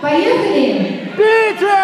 Поехали! Питер!